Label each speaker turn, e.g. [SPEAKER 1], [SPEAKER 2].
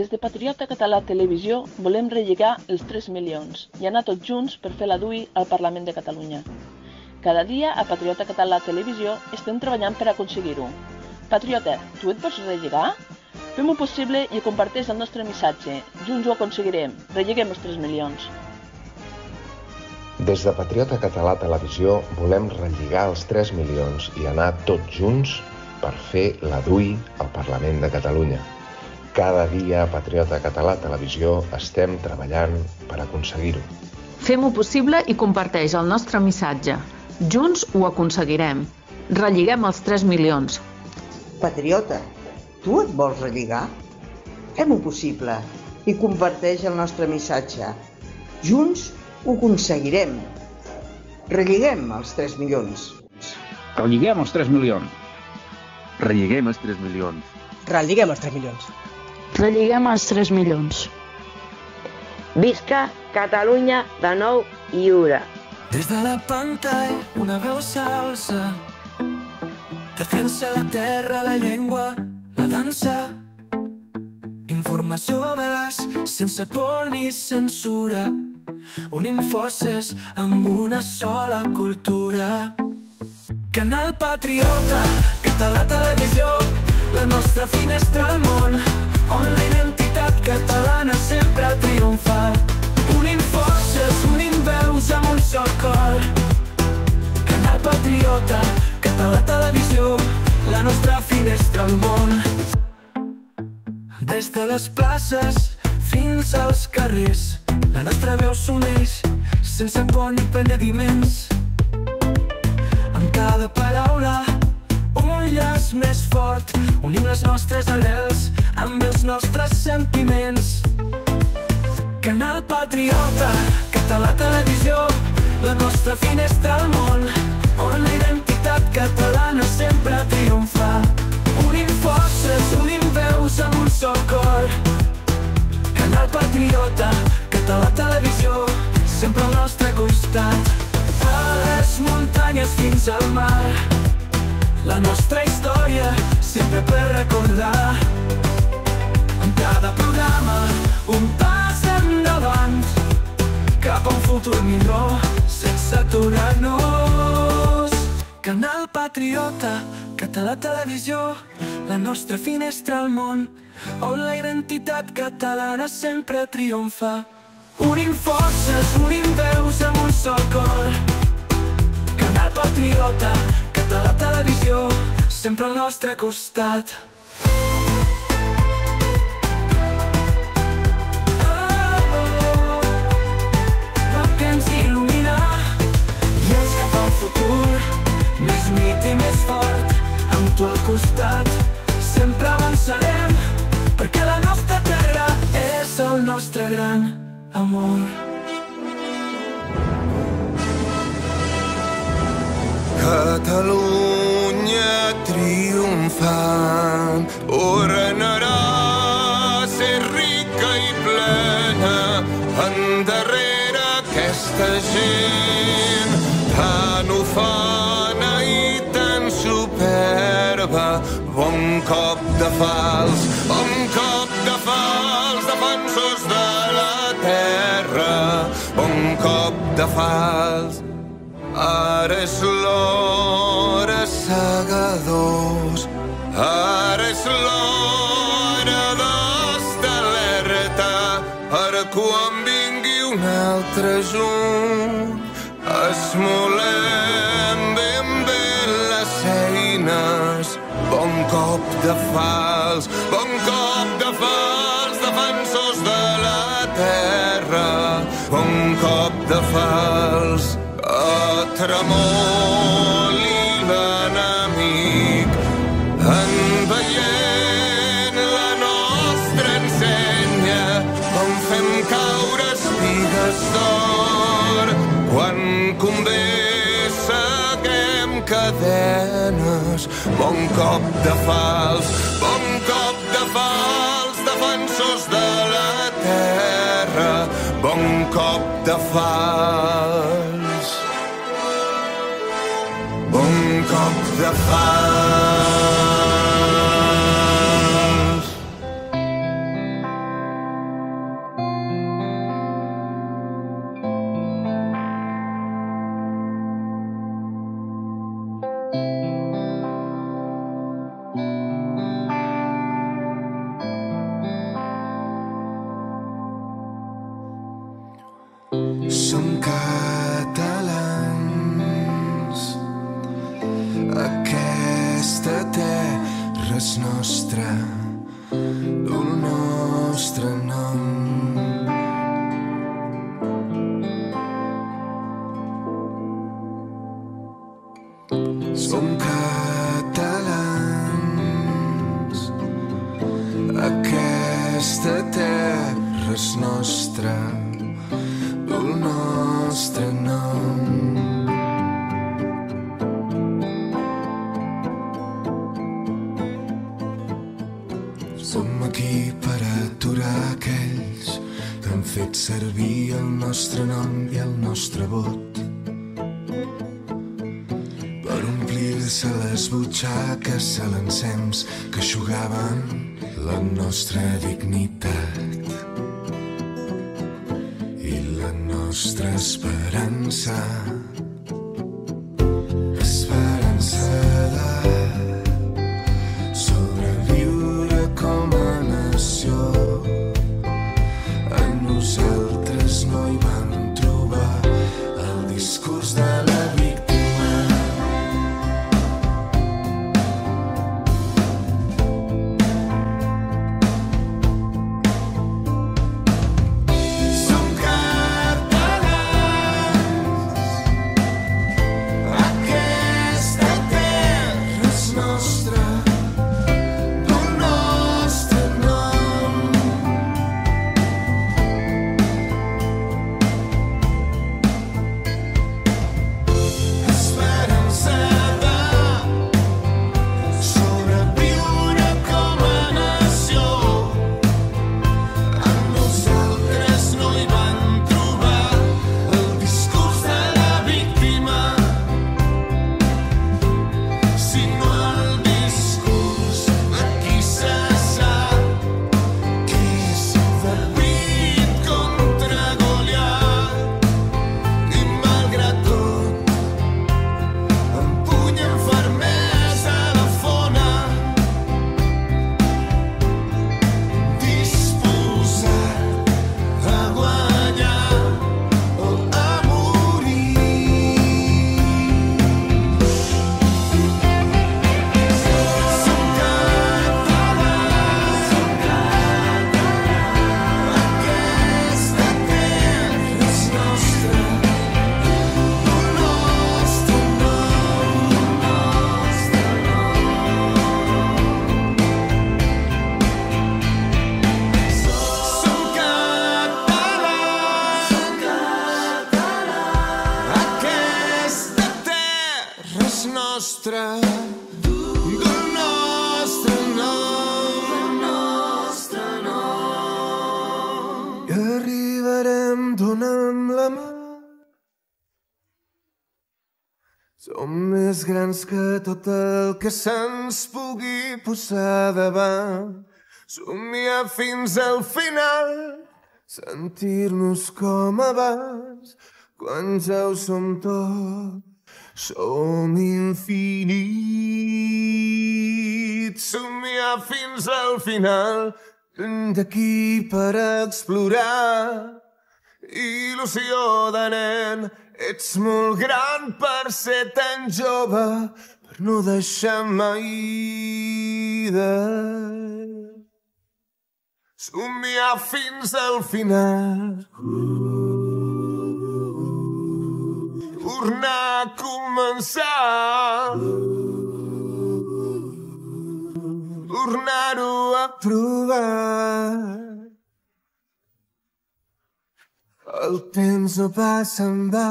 [SPEAKER 1] Des de Patriota Català Televisió volem relligar els 3 milions i anar tots junts per fer la DUI al Parlament de Catalunya. Cada dia a Patriota Català Televisió estem treballant per aconseguir-ho. Patriota, tu et pots relligar? Fem-ho possible i comparteix el nostre missatge. Junts ho aconseguirem. Relleguem els 3 milions.
[SPEAKER 2] Des de Patriota Català Televisió volem relligar els 3 milions i anar tots junts per fer la DUI al Parlament de Catalunya. Cada dia a Patriota Català Televisió estem treballant per aconseguir-ho.
[SPEAKER 3] Fem-ho possible i comparteix el nostre missatge. Junts ho aconseguirem. Relligem els 3 milions.
[SPEAKER 4] Patriota, tu et vols relligar? Fem-ho possible i comparteix el nostre missatge. Junts ho aconseguirem. Relligem els 3 milions.
[SPEAKER 5] Relligem els 3 milions.
[SPEAKER 6] Relligem els 3 milions.
[SPEAKER 7] Relligem els 3 milions.
[SPEAKER 8] Religuem els 3 milions.
[SPEAKER 9] Visca Catalunya de nou i lliure.
[SPEAKER 10] Des de la pantalla una veu salsa. Defensa la terra, la llengua, la dansa. Informació veraç, sense por ni censura. Unint forces amb una sola cultura. Canal Patriota, Català Televisió La nostra finestra al món on la identitat catalana sempre ha triomfat. Unint forces, unint veus amb un sol cor. Canal Patriota, Català Televisió, la nostra finestra al món. Des de les places fins als carrers, la nostra veu s'uneix sense por ni penediments. Amb cada paraula llaç més fort, unim les nostres arrels amb els nostres sentiments. Canal Patriota, Català Televisió, la nostra finestra al món, on la identitat catalana sempre triomfa. Unim forces, unim veus amb un sol cor. Canal Patriota, Català Televisió, sempre al nostre costat. A les muntanyes fins al mar, la nostra història sempre per recordar. En cada programa un pas endavant cap a un futur millor sense aturar-nos. Canal Patriota, Català Televisió, la nostra finestra al món, on la identitat catalana sempre triomfa. Unim forces, unim veus amb un sol cor. Canal Patriota, Català Televisió, sempre al nostre costat.
[SPEAKER 11] Catalunya triomfant, ordenarà ser rica i plena, endarrere aquesta gent tan ufana i tan superba. Bon cop de fals, bon cop de fals, defensors de la terra. Bon cop de fals, ara és l'hora, segadors. Ara és l'hora d'estar alerta per quan vingui un altre junt. Esmolem ben bé les eines. Bon cop de fals, bon cop de fals, defensors de la terra. Bon cop de fals, a tremoli caure espigues d'or. Quan convé seguem cadenes, bon cop de fals, bon cop de fals, defensors de la terra, bon cop de fals. Bon cop de fals. És nostra, el nostre nom. Som catalans. Aquesta terra és nostra, el nostre nom. Servir el nostre nom i el nostre vot per omplir-se les butxaques a l'encems que aixugaven la nostra dignitat i la nostra. Esperança Som més grans que tot el que se'ns pugui posar davant. Somiar fins al final, sentir-nos com abans, quan ja ho som tot, som infinits. Somiar fins al final, d'aquí per explorar. Il·lusió de nen, ets molt gran per ser tan jove, per no deixar mai de somiar fins al final. Tornar a començar. Tornar-ho a provar. El temps no passa en va